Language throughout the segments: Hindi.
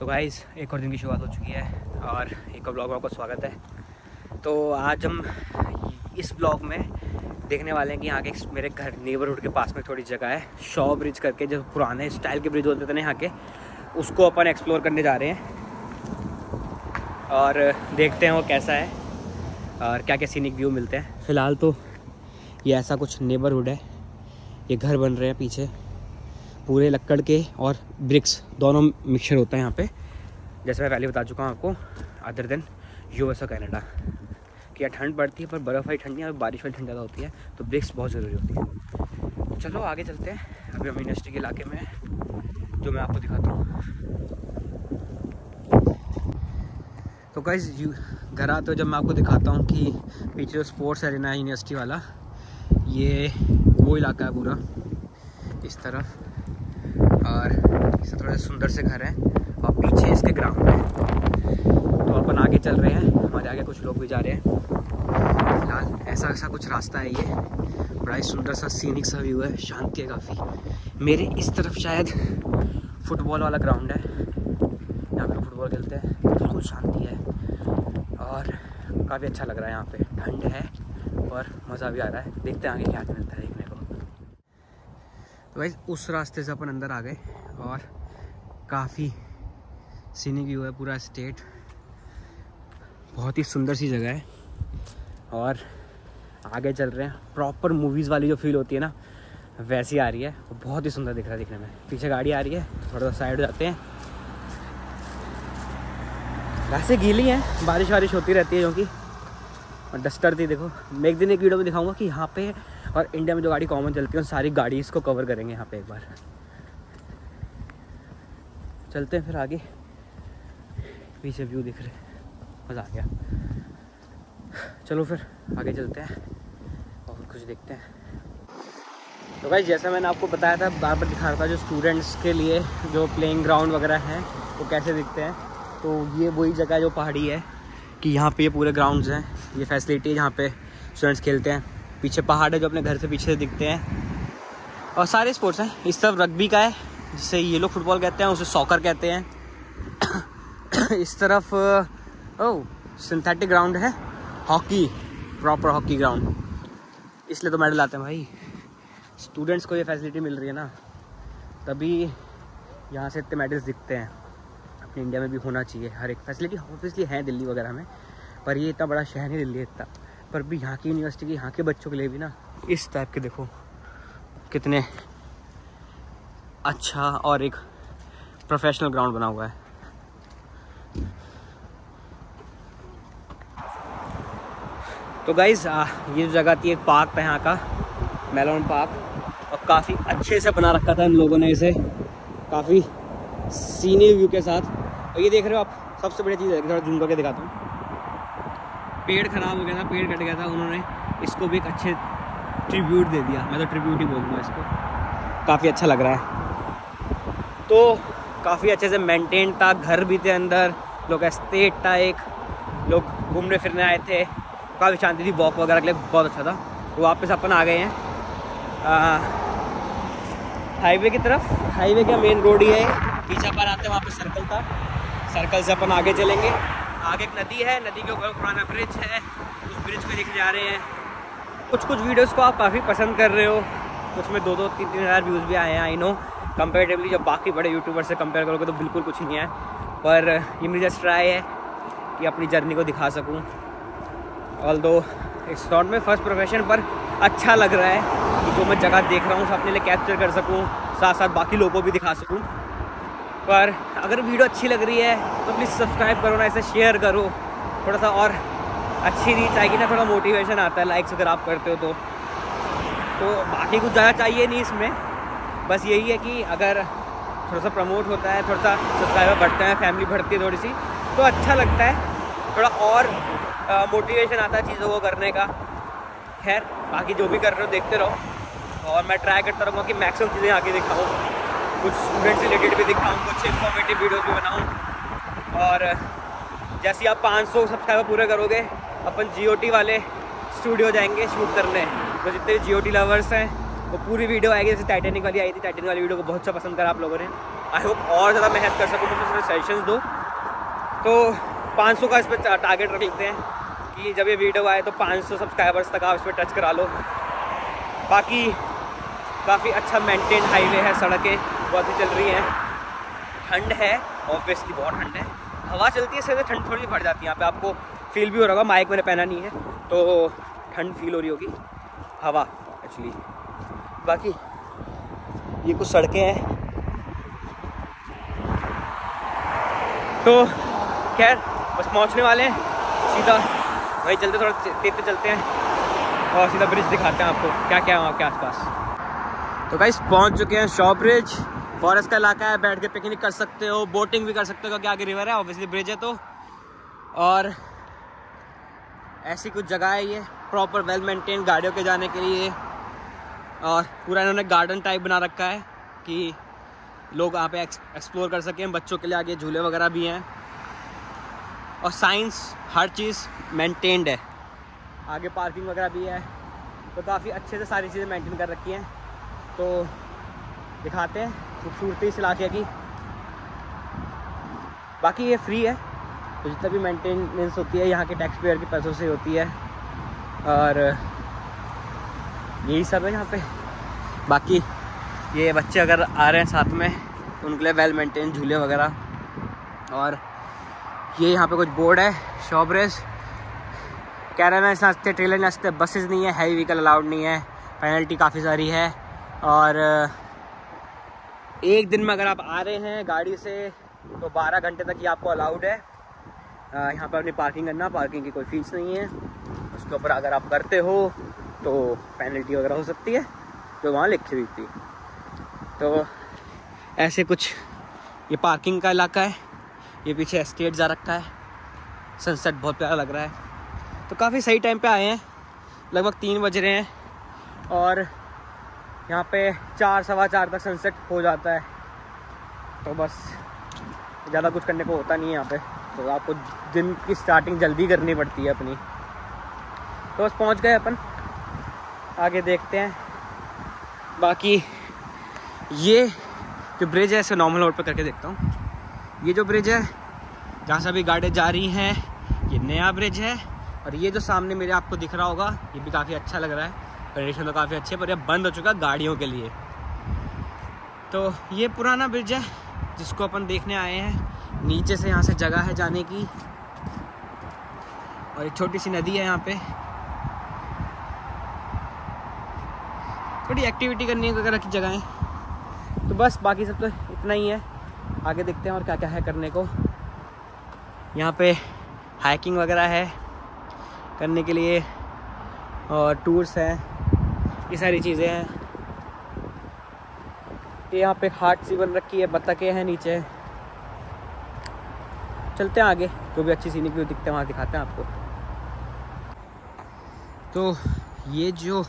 तो गाइस एक और दिन की शुरुआत हो चुकी है और एक और ब्लॉग में आपका स्वागत है। तो आज हम इस ब्लॉग में देखने वाले हैं कि यहाँ के मेरे घर नेबरहुड के पास में थोड़ी जगह है शॉ ब्रिज करके जो पुराने स्टाइल के ब्रिज होते थे ना यहाँ के, उसको अपन एक्सप्लोर करने जा रहे हैं। और देखते हैं वो कैसा है और क्या क्या सीनिक व्यू मिलते हैं। फ़िलहाल तो ये ऐसा कुछ नेबरहुड है, ये घर बन रहे हैं पीछे। पूरे लक्कड़ के और ब्रिक्स दोनों मिक्सचर होता है यहाँ पे। जैसे मैं पहले बता चुका हूँ आपको other than U S Canada कि यहाँ ठंड पड़ती है, पर बर्फ़ वाली ठंड नहीं बारिश वाली ठंड ज़्यादा होती है तो ब्रिक्स बहुत ज़रूरी होती है। तो चलो आगे चलते हैं, अभी हम यूनिवर्सिटी के इलाके में जो मैं आपको दिखाता हूँ। तो गाइज़ घर आते हो जब मैं आपको दिखाता हूँ कि पीछे जो स्पोर्ट्स एरिना है यूनिवर्सिटी वाला, ये, वो इलाका है पूरा, इस तरफ़। और इस थोड़े सुंदर से घर हैं और पीछे इसके ग्राउंड है। तो अपन आगे चल रहे हैं हमारे आगे कुछ लोग भी जा रहे हैं। फ़िलहाल ऐसा ऐसा कुछ रास्ता है ये। बड़ा ही सुंदर सा सीनिक सा व्यू है, शांति है काफ़ी। मेरे इस तरफ़ शायद फुटबॉल वाला ग्राउंड है। यहाँ पे फुटबॉल खेलते हैं, बिल्कुल शांति है। और काफ़ी अच्छा लग रहा है यहाँ पे। ठंड है और मज़ा भी आ रहा है। देखते हैं आगे क्या मिलता है। तो भाई उस रास्ते से अपन अंदर आ गए और काफ़ी सीनिक व्यू है पूरा स्टेट बहुत ही सुंदर सी जगह है और आगे चल रहे हैं। प्रॉपर मूवीज़ वाली जो फील होती है ना, वैसी आ रही है। बहुत ही सुंदर दिख रहा है दिखने में। पीछे गाड़ी आ रही है, थोड़ा सा साइड जाते हैं। वैसे गीली है बारिश वारिश होती रहती है क्योंकि। और डस्टर थी, देखो। मैं एक दिन एक वीडियो में दिखाऊँगा कि यहाँ पे और इंडिया में जो गाड़ी कॉमन चलती है, उन सारी गाड़ी इसको कवर करेंगे यहाँ पे एक बार। चलते हैं फिर आगे। पीछे व्यू दिख रहे मज़ा आ गया। चलो फिर आगे चलते हैं और कुछ देखते हैं। तो भाई, जैसा मैंने आपको बताया था, बार बार दिखा रहा था जो स्टूडेंट्स के लिए जो प्लेइंग ग्राउंड वगैरह हैं, वो कैसे दिखते हैं। तो ये वही जगह जो पहाड़ी है, कि यहाँ पे ये पूरे ग्राउंड्स हैं। ये फैसिलिटी जहाँ पे स्टूडेंट्स खेलते हैं। पीछे पहाड़ है जो अपने घर से पीछे दिखते हैं। और सारे स्पोर्ट्स हैं। इस तरफ़ रग्बी का है, जिसे ये लोग फुटबॉल कहते हैं, उसे सॉकर कहते हैं। इस तरफ़ ओह सिंथेटिक ग्राउंड है। हॉकी प्रॉपर हॉकी ग्राउंड इसलिए तो मेडल आते हैं भाई। स्टूडेंट्स को ये फैसिलिटी मिल रही है ना। तभी यहाँ से इतने मेडल्स दिखते हैं। अपने इंडिया में भी होना चाहिए हर एक फैसिलिटी ऑब्वियसली है दिल्ली वगैरह में, पर ये इतना बड़ा शहर नहीं दिल्ली इतना। पर भी यहाँ की यूनिवर्सिटी की, यहाँ के बच्चों के लिए भी ना, इस टाइप के देखो कितने अच्छा और एक प्रोफेशनल ग्राउंड बना हुआ है। तो गाइज़ ये जो जगह थी, एक पार्क था यहाँ का मेलोन पार्क और काफ़ी अच्छे से बना रखा था इन लोगों ने इसे। काफ़ी सीनियर व्यू के साथ। और ये देख रहे हो आप, सबसे बड़ी चीज़ है थोड़ा जूम करके दिखाता हूँ। पेड़ ख़राब हो गया था, पेड़ कट गया था, उन्होंने इसको भी एक अच्छे ट्रिब्यूट दे दिया। मैं तो ट्रिब्यूट ही बोलूँगा इसको। काफ़ी अच्छा लग रहा है। तो काफ़ी अच्छे से मेंटेन था, घर भी थे अंदर, लोग एस्टेट था एक, लोग घूमने फिरने आए थे। काफ़ी शांति थी वॉक वगैरह के लिए बहुत अच्छा था। तो वापस अपन आ गए हैं। हाईवे की तरफ़। हाईवे का मेन रोड ही है। पीछे पर आते हैं, वहाँ पे सर्कल था। सर्कल से अपन आगे चलेंगे। आगे एक नदी है, नदी के ऊपर पुराना ब्रिज है, उस ब्रिज को देखने जा रहे हैं। कुछ कुछ वीडियोस को आप काफ़ी पसंद कर रहे हो। कुछ में दो दो तीन तीन हज़ार व्यूज़ भी आए हैं आई नो कंपेरेटिवली जब बाकी बड़े यूट्यूबर से कंपेयर करोगे तो बिल्कुल कुछ नहीं है। पर ये मेरी जस्ट ट्राई है कि अपनी जर्नी को दिखा सकूँ। Although it's not my first profession पर अच्छा लग रहा है कि जो मैं जगह देख रहा हूँ अपने लिए कैप्चर कर सकूँ साथ साथ बाकी लोगों को भी दिखा सकूँ। पर अगर वीडियो अच्छी लग रही है तो प्लीज़ सब्सक्राइब करो ना, इसे शेयर करो। थोड़ा सा और अच्छी रीच आएगी ना, थोड़ा मोटिवेशन आता है लाइक्स अगर आप करते हो तो। तो बाकी कुछ ज़्यादा चाहिए नहीं इसमें। बस यही है कि अगर थोड़ा सा प्रमोट होता है थोड़ा सा सब्सक्राइबर बढ़ते हैं फैमिली बढ़ती है थोड़ी सी तो अच्छा लगता है। थोड़ा और मोटिवेशन आता है चीज़ों को करने का। खैर, बाकी जो भी कर रहे हो, देखते रहो। और मैं ट्राई करता रहूँगा कि मैक्सिमम चीज़ें आके दिखाऊँ। कुछ स्टूडेंट रिलेटेड भी दिखाऊँ कुछ इन्फॉर्मेटिव वीडियो भी बनाऊँ। और, जैसे आप 500 सब्सक्राइबर पूरे करोगे, अपन जीओटी वाले स्टूडियो जाएँगे शूट करने। तो जितने GOT लवर्स हैं, वो पूरी वीडियो आएगी। जैसे टाइटेनिक वाली आई थी टाइटेनिक वाली वीडियो को बहुत अच्छा पसंद करा आप लोगों ने। आई होप और ज़्यादा मेहनत कर सकूँ, मुझे सजेशन दो। तो 500 का इस पर टारगेट रख लेते हैं कि जब ये वीडियो आए तो 500 सब्सक्राइबर्स तक आप इस पर टच करा लो। बाकी, काफ़ी अच्छा मेंटेन हाईवे है सड़कें। बहुत ही चल रही हैं। ठंड है ऑब्वियसली बहुत ठंड है। हवा चलती है इससे ठंड थोड़ी बढ़ जाती है। यहाँ पे आपको फील भी हो रहा होगा माइक मैंने पहना नहीं है तो ठंड फील हो रही होगी। हवा एक्चुअली बाकी, ये कुछ सड़कें हैं। तो खैर, बस पहुँचने वाले हैं। सीधा वही चलते थोड़ा तेज चलते हैं। और सीधा ब्रिज दिखाते हैं आपको क्या क्या है वहाँ के आसपास। तो गाइस पहुँच चुके हैं शॉप ब्रिज फॉरेस्ट का इलाका है, बैठ के पिकनिक कर सकते हो बोटिंग भी कर सकते हो, क्योंकि आगे रिवर है ऑब्वियसली ब्रिज है तो। और ऐसी कुछ जगह है ये प्रॉपर वेल मेंटेन गाड़ियों के जाने के लिए। और पूरा इन्होंने गार्डन टाइप बना रखा है, कि लोग यहाँ पे एक्सप्लोर कर सकें, बच्चों के लिए आगे झूले वगैरह भी हैं। और साइंस हर चीज़ मेंटेन्ड है। आगे पार्किंग वगैरह भी है तो काफ़ी अच्छे से सारी चीज़ें मेंटेन कर रखी हैं। तो दिखाते हैं। खूबसूरती इस इलाके की। बाकी ये फ्री है। तो जितना भी मेंटेनेंस होती है, यहाँ के टैक्स पेयर के पैसों से होती है। और, यही सब है यहाँ पे। बाकी ये बच्चे अगर आ रहे हैं साथ में तो उनके लिए वेल मेंटेन झूले वगैरह। और ये यहाँ पे कुछ बोर्ड है शॉपरेस कैरावैन नाचते ट्रेलर नाचते बसेज नहीं है हैवी व्हीकल अलाउड नहीं है। पेनल्टी काफ़ी सारी है। और एक दिन में अगर आप आ रहे हैं गाड़ी से तो 12 घंटे तक ही आपको अलाउड है। यहाँ पर अपनी पार्किंग करना पार्किंग की कोई फ़ीस नहीं है। उसके ऊपर अगर आप करते हो तो पेनल्टी वगैरह हो सकती है तो वहाँ लिखी हुई थी। तो ऐसे कुछ, ये पार्किंग का इलाका है। ये पीछे एस्टेट जा रखा है। सनसेट बहुत प्यारा लग रहा है। तो काफ़ी सही टाइम पे आए हैं। लगभग तीन बज रहे हैं। और यहाँ पे चार, सवा चार तक सनसेट हो जाता है। तो बस, ज़्यादा कुछ करने को होता नहीं है यहाँ पे। तो आपको दिन की स्टार्टिंग जल्दी करनी पड़ती है अपनी। तो बस पहुँच गए अपन। आगे देखते हैं। बाकी ये जो ब्रिज है, इसे नॉर्मल रोड पर करके देखता हूँ। ये जो ब्रिज है, जहाँ से अभी गाड़ियाँ जा रही हैं, ये नया ब्रिज है। और ये जो सामने मेरे आपको दिख रहा होगा, ये भी काफ़ी अच्छा लग रहा है। कंडीशन तो काफ़ी अच्छी है पर यह बंद हो चुका है गाड़ियों के लिए। तो ये पुराना ब्रिज है, जिसको अपन देखने आए हैं। नीचे से यहाँ से जगह है जाने की। और एक छोटी सी नदी है यहाँ पे। थोड़ी एक्टिविटी करने वगैरह की जगह। है तो बस, बाकी सब तो इतना ही है। आगे देखते हैं और क्या क्या है करने को। यहाँ पे हाइकिंग वगैरह है करने के लिए। और टूर्स हैं। ये सारी चीज़ें हैं। ये यहाँ पे हाट सी बन रखी है बतखें हैं नीचे। चलते हैं आगे, जो भी अच्छी सीनिक व्यू दिखते हैं, वहाँ दिखाते हैं आपको। तो ये जो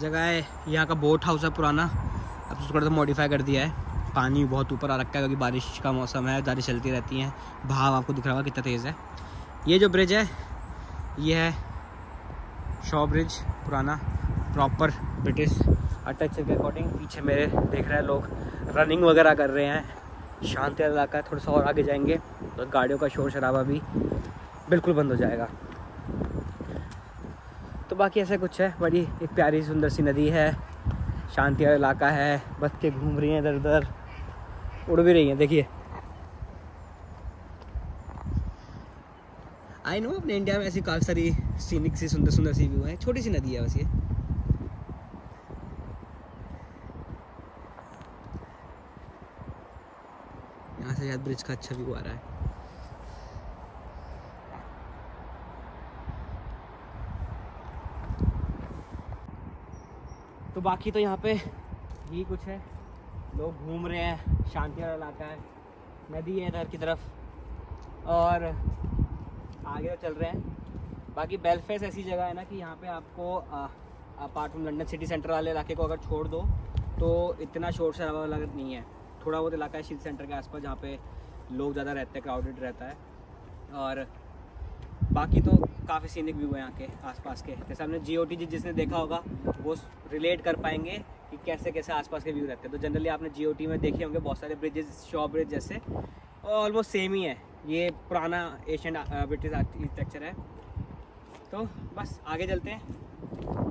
जगह है, यहाँ का बोट हाउस है पुराना। अब उसको थोड़ा मॉडिफाई कर दिया है। पानी बहुत ऊपर आ रखा है, क्योंकि बारिश का मौसम है, बारिश चलती रहती हैं। भाव आपको दिख रहा होगा कितना तेज़ है। ये जो ब्रिज है, ये है शॉ ब्रिज पुराना प्रॉपर ब्रिटिश आर्किटेक्चर के अकॉर्डिंग पीछे मेरे देख रहे हैं लोग रनिंग वगैरह कर रहे हैं। शांति इलाका है थोड़ा सा और आगे जाएँगे। तो गाड़ियों का शोर शराबा भी बिल्कुल बंद हो जाएगा। तो बाकी ऐसा कुछ है, बड़ी एक प्यारी सुंदर सी नदी है। शांति वाला इलाका है बच्चे घूम रही हैं इधर उधर। उड़ भी रही हैं, देखिए। आई नो अपने इंडिया में ऐसी काफ़ी सारी सीनिक सी सुंदर सुंदर सी व्यू है। छोटी सी नदी है ये। से ब्रिज का अच्छा व्यू आ रहा है। तो बाकी तो यहाँ पे यही कुछ है। लोग घूम रहे हैं, शांति वाला इलाका है, नदी है इधर की तरफ़। और आगे तो चल रहे हैं। बाकी बेलफेस ऐसी जगह है ना कि यहाँ पे आपको apart from London city centre वाले इलाके को अगर छोड़ दो तो इतना शोर शराबा वाला नहीं है। थोड़ा बहुत इलाका है शिल सेंटर के आसपास, जहाँ पे लोग ज़्यादा रहते हैं क्राउडेड रहता है। और बाकी तो काफ़ी सीनिक व्यू है यहाँ के आसपास के। जैसे हमने जी ओ टी जी जिसने देखा होगा, वो रिलेट कर पाएँगे कि कैसे कैसे आसपास के व्यू रहते हैं। तो जनरली आपने जी ओ टी में देखे होंगे, बहुत सारे ब्रिजेस शॉ ब्रिज जैसे ऑलमोस्ट सेम ही है। ये पुराना एशियन ब्रिटिश आर्किटेक्चर है। तो बस, आगे चलते हैं।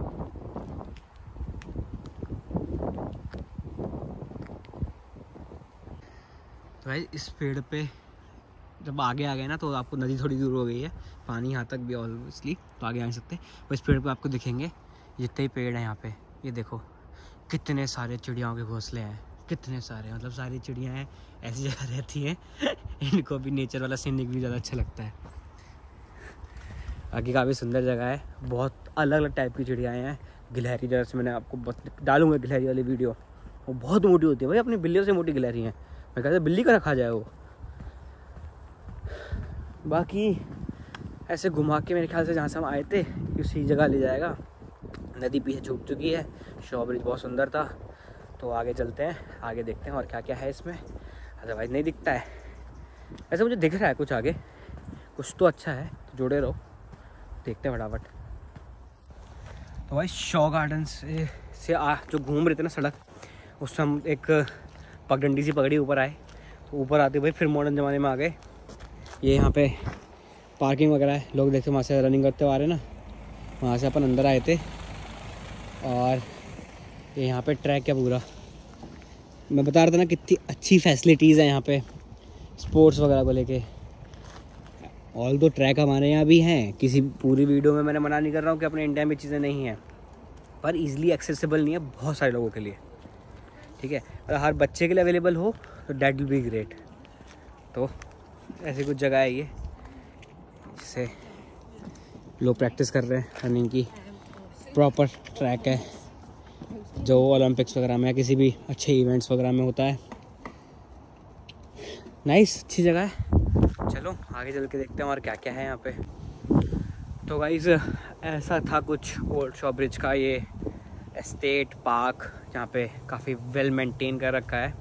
तो भाई, इस पेड़ पे जब आगे आ गए ना तो आपको नदी थोड़ी दूर हो गई है। पानी यहाँ तक भी ऑलमोस्टली तो आगे आ नहीं सकते। तो इस पेड़ पे आपको दिखेंगे, जितने ही पेड़ हैं यहाँ पे, ये देखो, कितने सारे चिड़ियाओं के घोंसले हैं, कितने सारे मतलब सारी चिड़िया हैं, ऐसी जगह रहती हैं, इनको भी नेचर वाला सीन भी ज़्यादा अच्छा लगता है। आगे काफ़ी सुंदर जगह है, बहुत अलग अलग टाइप की चिड़ियाएँ हैं। गिलहरी जैसे मैंने आपको डालूँगा गिलहरी वाली वीडियो वो बहुत मोटी होती है भाई, अपनी बिल्लियों से मोटी गिलहरी हैं। मैं कहता, बिल्ली का रखा जाए वो। बाकी, ऐसे घुमा के मेरे ख्याल से जहाँ से हम आए थे, उसी जगह ले जाएगा। नदी पीछे छूट चुकी है, शॉ ब्रिज बहुत सुंदर था। तो आगे चलते हैं, आगे देखते हैं और क्या क्या है इसमें। अदरवाइज़ नहीं दिखता है। ऐसे मुझे दिख रहा है कुछ आगे। कुछ तो अच्छा है तो जुड़े रहो। देखते हैं फटाफट। तो भाई, शॉ गार्डन से से आ, जो घूम रहे थे ना सड़क उससे हम एक पगडंडी सी पकड़ी, ऊपर आए। तो ऊपर आते भाई फिर मॉडर्न ज़माने में आ गए। ये यहाँ पे पार्किंग वगैरह है। लोग देखते वहाँ से रनिंग करते आ रहे ना। वहाँ से अपन अंदर आए थे। और ये यहाँ पे ट्रैक है पूरा? मैं बता रहा था ना कितनी अच्छी फैसिलिटीज़ है यहाँ पे। स्पोर्ट्स वगैरह को लेके। ऑल दो ट्रैक हमारे यहाँ भी हैं, किसी पूरी वीडियो में मैंने मना नहीं कर रहा हूँ कि अपने इंडिया में चीज़ें नहीं हैं। पर ईज़िली एक्सेसिबल नहीं है बहुत सारे लोगों के लिए। ठीक है? अगर हर बच्चे के लिए अवेलेबल हो तो डैट विल बी ग्रेट तो ऐसी कुछ जगह है ये जिससे लोग प्रैक्टिस कर रहे हैं रनिंग की प्रॉपर ट्रैक है, जो ओलंपिक्स वगैरह में या किसी भी अच्छे इवेंट्स वगैरह में होता है। नाइस अच्छी जगह है। चलो, आगे चल के देखते हैं और क्या क्या है यहाँ पे। तो गाइज़ ऐसा था कुछ ओल्ड शॉ ब्रिज का ये एस्टेट, पार्क, जहाँ पे काफ़ी वेल मेंटेन कर रखा है।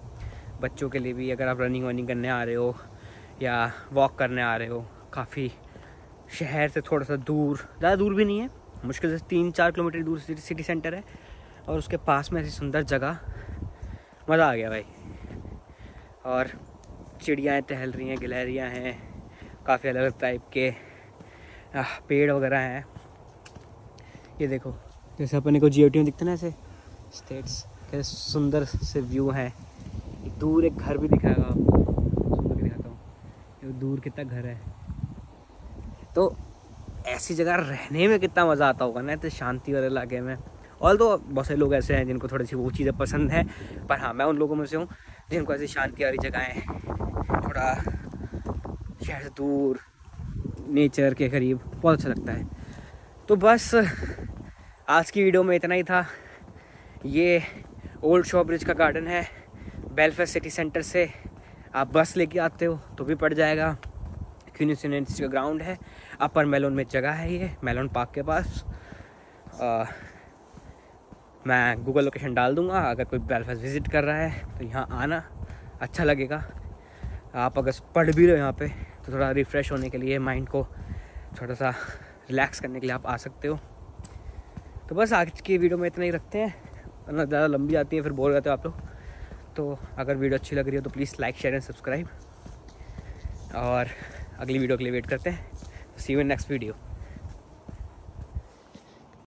बच्चों के लिए भी अगर आप रनिंग वनिंग करने आ रहे हो या वॉक करने आ रहे हो, काफ़ी शहर से थोड़ा सा दूर, ज़्यादा दूर भी नहीं है, मुश्किल से तीन चार किलोमीटर दूर सिटी सेंटर है और उसके पास में ऐसी सुंदर जगह, मज़ा आ गया भाई। और चिड़ियाँ टहल रही हैं, गिलहरियाँ हैं, काफ़ी अलग अलग टाइप के पेड़ वगैरह हैं। ये देखो जैसे अपने को जियो में दिखते ना ऐसे। स्टेट्स कैसे सुंदर से व्यू हैं। दूर एक घर भी दिखाएगा आपको। दिखाता हूँ। दूर कितना घर है। तो ऐसी जगह रहने में कितना मज़ा आता होगा ना तो शांति वाले इलाके में। और तो बहुत सारे लोग ऐसे हैं जिनको थोड़ी सी वो चीज़ें पसंद हैं। पर हाँ मैं उन लोगों में से हूँ जिनको ऐसी शांति वाली जगहें थोड़ा शहर से दूर नेचर के करीब बहुत अच्छा लगता है। तो बस आज की वीडियो में इतना ही था। ये ओल्ड शॉ ब्रिज का गार्डन है। बेलफेयर सिटी सेंटर से आप बस लेके आते हो तो भी पड़ जाएगा। क्यूनिस का ग्राउंड है। अपर मेलोन में जगह है ये मेलोन पार्क के पास। आ, मैं गूगल लोकेशन डाल दूँगा। अगर कोई बेलफास्ट विज़िट कर रहा है तो यहाँ आना। अच्छा लगेगा। आप अगर पढ़ भी रहे हो यहाँ पे तो थोड़ा रिफ़्रेश होने के लिए माइंड को थोड़ा सा रिलैक्स करने के लिए आप आ सकते हो। तो बस आज की वीडियो में इतना ही रखते हैं। वरना ज़्यादा लंबी आती है, फिर बोल जाते हो आप लोग। तो अगर वीडियो अच्छी लग रही हो तो please like, share and subscribe. और अगली वीडियो के लिए वेट करते हैं। See you in next video